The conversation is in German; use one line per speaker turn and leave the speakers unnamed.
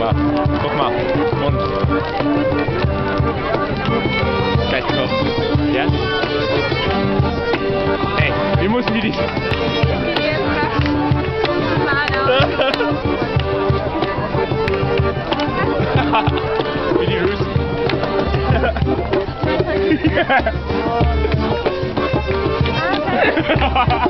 mal. Guck mal. Mund. Gleich noch. Ja? Ey, wir müssen die dich. Wie die Hüsten.